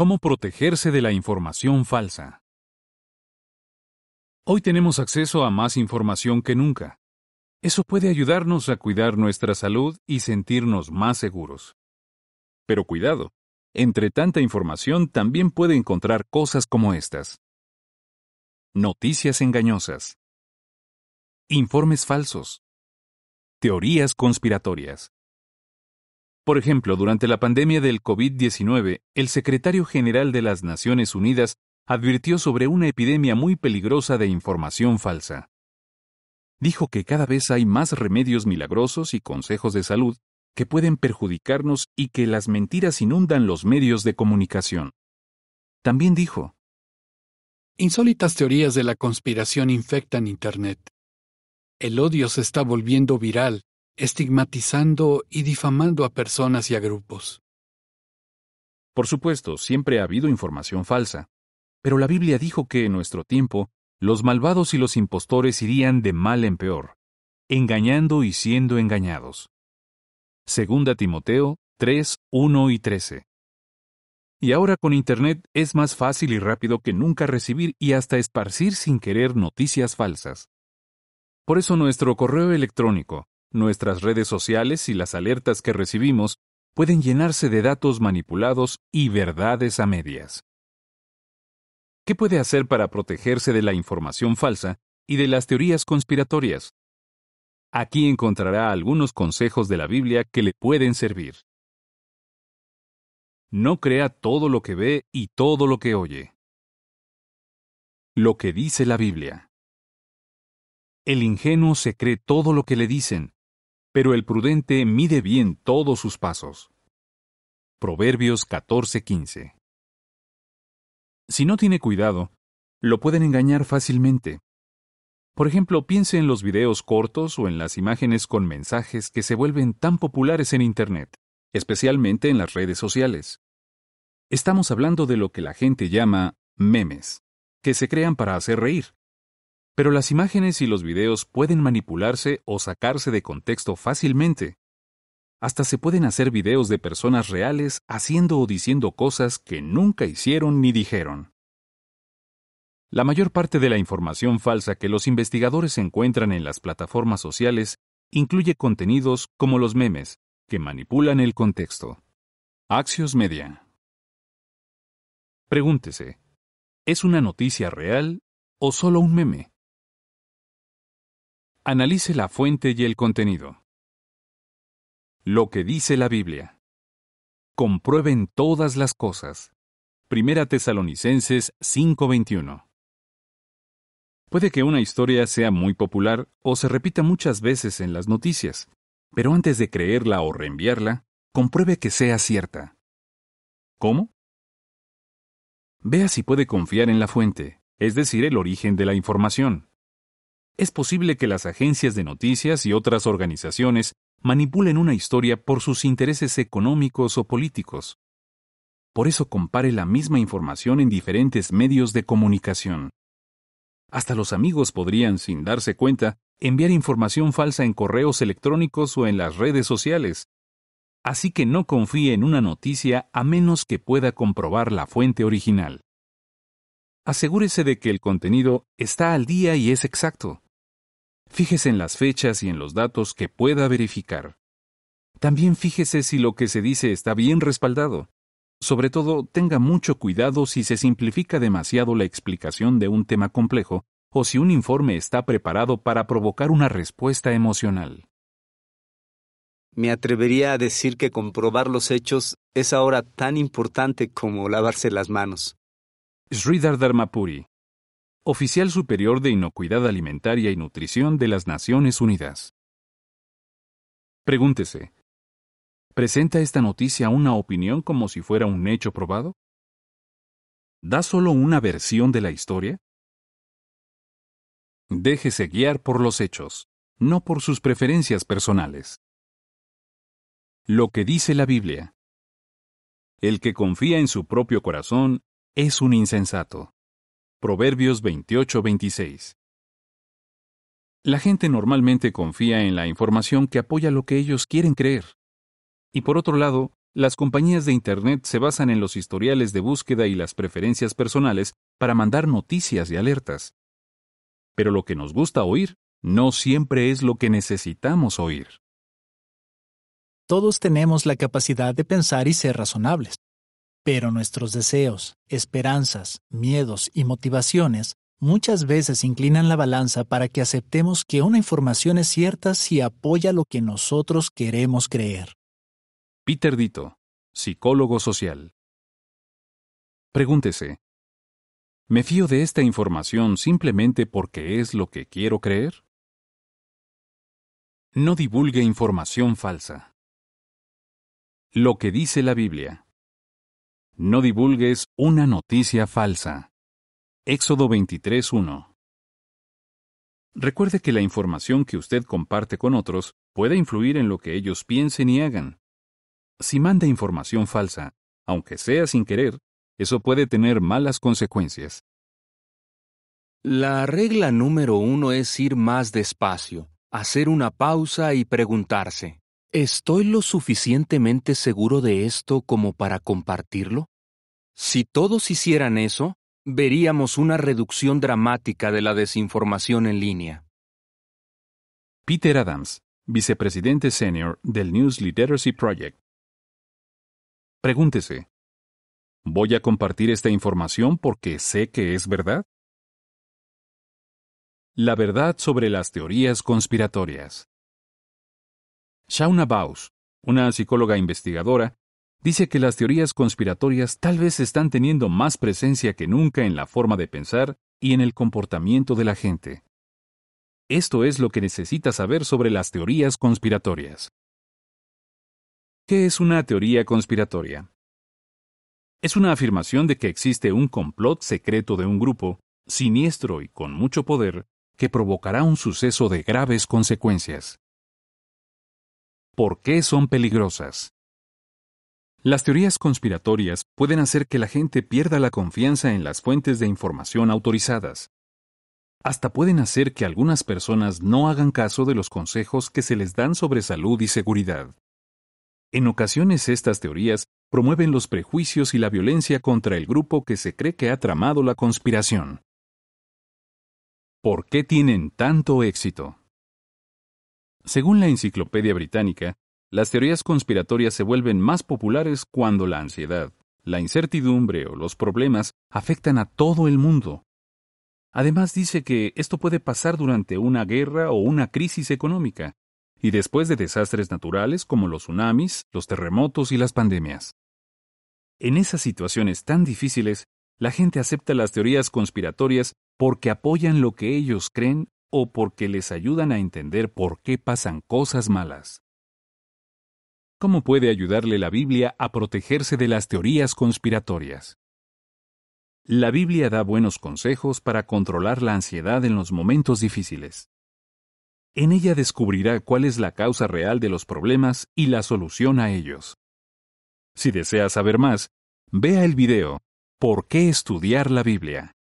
¿Cómo protegerse de la información falsa? Hoy tenemos acceso a más información que nunca. Eso puede ayudarnos a cuidar nuestra salud y sentirnos más seguros. Pero cuidado, entre tanta información también puede encontrar cosas como estas. Noticias engañosas. Informes falsos. Teorías conspiratorias. Por ejemplo, durante la pandemia del COVID-19, el secretario general de las Naciones Unidas advirtió sobre una epidemia muy peligrosa de información falsa. Dijo que cada vez hay más remedios milagrosos y consejos de salud que pueden perjudicarnos y que las mentiras inundan los medios de comunicación. También dijo, Insólitas teorías de la conspiración infectan Internet. El odio se está volviendo viral, estigmatizando y difamando a personas y a grupos. Por supuesto, siempre ha habido información falsa, pero la Biblia dijo que en nuestro tiempo los malvados y los impostores irían de mal en peor, engañando y siendo engañados. Segunda Timoteo 3, 1 y 13. Y ahora con Internet es más fácil y rápido que nunca recibir y hasta esparcir sin querer noticias falsas. Por eso nuestro correo electrónico, nuestras redes sociales y las alertas que recibimos pueden llenarse de datos manipulados y verdades a medias. ¿Qué puede hacer para protegerse de la información falsa y de las teorías conspiratorias? Aquí encontrará algunos consejos de la Biblia que le pueden servir. No crea todo lo que ve y todo lo que oye. Lo que dice la Biblia. El ingenuo se cree todo lo que le dicen, pero el prudente mide bien todos sus pasos. Proverbios 14:15 Si no tiene cuidado, lo pueden engañar fácilmente. Por ejemplo, piense en los videos cortos o en las imágenes con mensajes que se vuelven tan populares en Internet, especialmente en las redes sociales. Estamos hablando de lo que la gente llama memes, que se crean para hacer reír. Pero las imágenes y los videos pueden manipularse o sacarse de contexto fácilmente. Hasta se pueden hacer videos de personas reales haciendo o diciendo cosas que nunca hicieron ni dijeron. La mayor parte de la información falsa que los investigadores encuentran en las plataformas sociales incluye contenidos como los memes, que manipulan el contexto. Axios Media. Pregúntese, ¿es una noticia real o solo un meme? Analice la fuente y el contenido. Lo que dice la Biblia. Comprueben todas las cosas. Primera Tesalonicenses 5:21. Puede que una historia sea muy popular o se repita muchas veces en las noticias, pero antes de creerla o reenviarla, compruebe que sea cierta. ¿Cómo? Vea si puede confiar en la fuente, es decir, el origen de la información es posible que las agencias de noticias y otras organizaciones manipulen una historia por sus intereses económicos o políticos. Por eso compare la misma información en diferentes medios de comunicación. Hasta los amigos podrían, sin darse cuenta, enviar información falsa en correos electrónicos o en las redes sociales. Así que no confíe en una noticia a menos que pueda comprobar la fuente original. Asegúrese de que el contenido está al día y es exacto. Fíjese en las fechas y en los datos que pueda verificar. También fíjese si lo que se dice está bien respaldado. Sobre todo, tenga mucho cuidado si se simplifica demasiado la explicación de un tema complejo o si un informe está preparado para provocar una respuesta emocional. Me atrevería a decir que comprobar los hechos es ahora tan importante como lavarse las manos. Sridhar Dharmapuri, oficial superior de Inocuidad Alimentaria y Nutrición de las Naciones Unidas. Pregúntese, ¿presenta esta noticia una opinión como si fuera un hecho probado? ¿Da solo una versión de la historia? Déjese guiar por los hechos, no por sus preferencias personales. Lo que dice la Biblia. El que confía en su propio corazón es un insensato. Proverbios 28-26. La gente normalmente confía en la información que apoya lo que ellos quieren creer. Y por otro lado, Las compañías de Internet se basan en los historiales de búsqueda y las preferencias personales para mandar noticias y alertas. Pero lo que nos gusta oír no siempre es lo que necesitamos oír. Todos tenemos la capacidad de pensar y ser razonables, pero nuestros deseos, esperanzas, miedos y motivaciones muchas veces inclinan la balanza para que aceptemos que una información es cierta si apoya lo que nosotros queremos creer. Peter Dito, psicólogo social. Pregúntese, ¿me fío de esta información simplemente porque es lo que quiero creer? No divulgue información falsa. Lo que dice la Biblia. No divulgues una noticia falsa. Éxodo 23.1. Recuerde que la información que usted comparte con otros puede influir en lo que ellos piensen y hagan. Si manda información falsa, aunque sea sin querer, eso puede tener malas consecuencias. La regla número uno es ir más despacio, hacer una pausa y preguntarse, ¿estoy lo suficientemente seguro de esto como para compartirlo? Si todos hicieran eso, veríamos una reducción dramática de la desinformación en línea. Peter Adams, vicepresidente senior del News Literacy Project. Pregúntese, ¿voy a compartir esta información porque sé que es verdad? La verdad sobre las teorías conspiratorias. Shauna Baus, una psicóloga investigadora, dice que las teorías conspiratorias tal vez están teniendo más presencia que nunca en la forma de pensar y en el comportamiento de la gente. Esto es lo que necesita saber sobre las teorías conspiratorias. ¿Qué es una teoría conspiratoria? Es una afirmación de que existe un complot secreto de un grupo, siniestro y con mucho poder, que provocará un suceso de graves consecuencias. ¿Por qué son peligrosas? Las teorías conspiratorias pueden hacer que la gente pierda la confianza en las fuentes de información autorizadas. Hasta pueden hacer que algunas personas no hagan caso de los consejos que se les dan sobre salud y seguridad. En ocasiones estas teorías promueven los prejuicios y la violencia contra el grupo que se cree que ha tramado la conspiración. ¿Por qué tienen tanto éxito? Según la Enciclopedia Británica, las teorías conspiratorias se vuelven más populares cuando la ansiedad, la incertidumbre o los problemas afectan a todo el mundo. Además dice que esto puede pasar durante una guerra o una crisis económica, y después de desastres naturales como los tsunamis, los terremotos y las pandemias. En esas situaciones tan difíciles, la gente acepta las teorías conspiratorias porque apoyan lo que ellos creen o porque les ayudan a entender por qué pasan cosas malas. ¿Cómo puede ayudarle la Biblia a protegerse de las teorías conspiratorias? La Biblia da buenos consejos para controlar la ansiedad en los momentos difíciles. En ella descubrirá cuál es la causa real de los problemas y la solución a ellos. Si desea saber más, vea el video ¿Por qué estudiar la Biblia?